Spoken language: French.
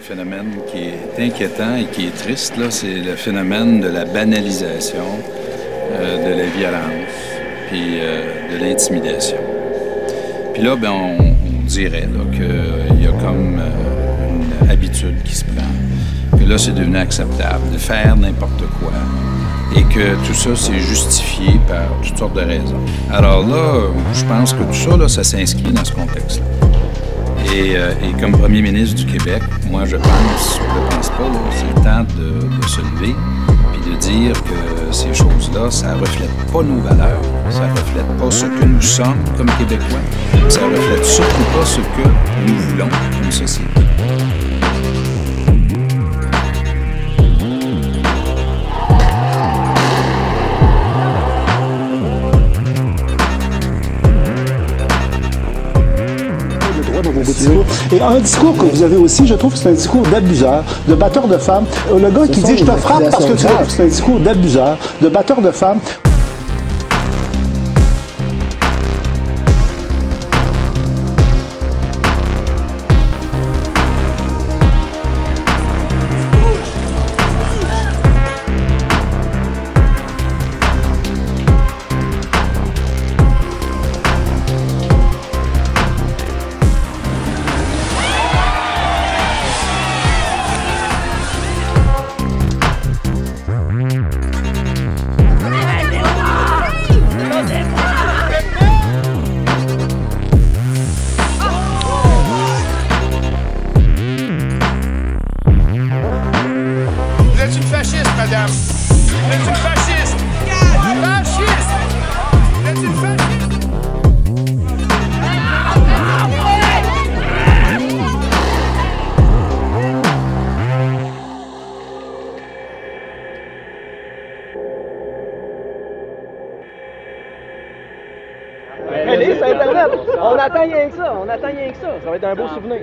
phénomène qui est inquiétant et qui est triste, c'est le phénomène de la banalisation euh, de la violence puis euh, de l'intimidation. Puis là, ben, on, dirait qu'il y a comme euh, une habitude qui se prend, que là, c'est devenu acceptable de faire n'importe quoi et que tout ça, c'est justifié par toutes sortes de raisons. Alors là, je pense que tout ça, là, ça s'inscrit dans ce contexte-là. Et, et, comme premier ministre du Québec, moi, je pense, je ne pense pas, c'est le temps de, de se lever puis de dire que ces choses-là, ça reflète pas nos valeurs, ça reflète pas ce que nous sommes comme Québécois, ça reflète surtout pas ce que nous voulons comme société. Et un discours que vous avez aussi, je trouve, c'est un discours d'abuseur, de batteur de femmes. Le gars qui dit je te frappe parce que tu c'est un discours d'abuseur, de batteur de femmes. Madame. Vous êtes une fasciste. Fasciste. Vous êtes une fasciste. Allez, c'est Internet! On attend rien que ça, on attend rien que ça. Ça va être un beau souvenir.